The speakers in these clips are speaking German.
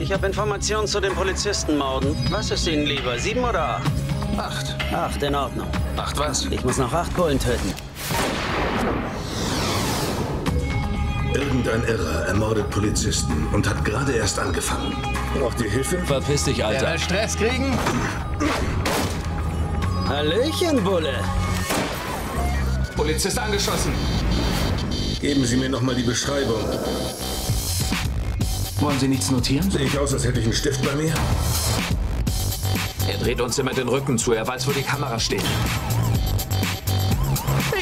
Ich habe Informationen zu den Polizistenmorden. Was ist Ihnen lieber, sieben oder acht? Acht. Acht, in Ordnung. Acht was? Ich muss noch acht Bullen töten. Irgendein Irrer ermordet Polizisten und hat gerade erst angefangen. Braucht ihr Hilfe? Verpiss dich, Wer Alter. will Stress kriegen? Hallöchen, Bulle. Polizist angeschossen. Geben Sie mir nochmal die Beschreibung. Wollen Sie nichts notieren? Sehe ich aus, als hätte ich einen Stift bei mir? Er dreht uns immer den Rücken zu. Er weiß, wo die Kamera steht.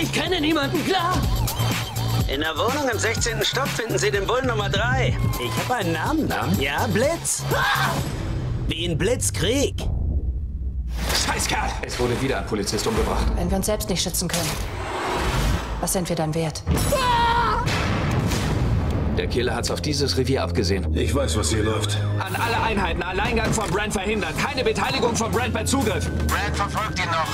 Ich kenne niemanden, klar? In der Wohnung im 16. Stock finden Sie den Bullen Nummer 3. Ich habe einen Namen. Namen? Ja, Blitz. Ah! Wie in Blitzkrieg. Scheißkerl! Es wurde wieder ein Polizist umgebracht. Wenn wir uns selbst nicht schützen können, was sind wir dann wert? Der Killer hat's auf dieses Revier abgesehen. Ich weiß, was hier läuft. An alle Einheiten Alleingang von Brand verhindern. Keine Beteiligung von Brand bei Zugriff. Brad verfolgt ihn noch.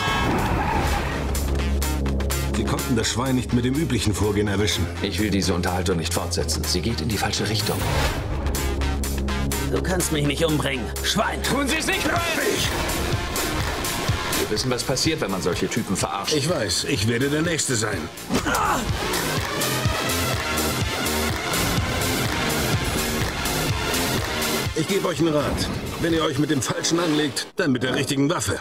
Sie konnten das Schwein nicht mit dem üblichen Vorgehen erwischen. Ich will diese Unterhaltung nicht fortsetzen. Sie geht in die falsche Richtung. Du kannst mich nicht umbringen. Schwein. Tun Sie es nicht, Brand! Wir wissen, was passiert, wenn man solche Typen verarscht. Ich weiß, ich werde der Nächste sein. Ich gebe euch einen Rat. Wenn ihr euch mit dem Falschen anlegt, dann mit der richtigen Waffe.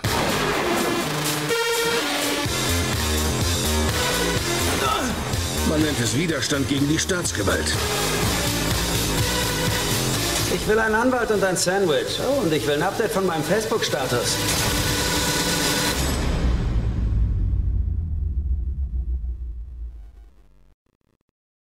Man nennt es Widerstand gegen die Staatsgewalt. Ich will einen Anwalt und ein Sandwich. Oh, und ich will ein Update von meinem Facebook-Status.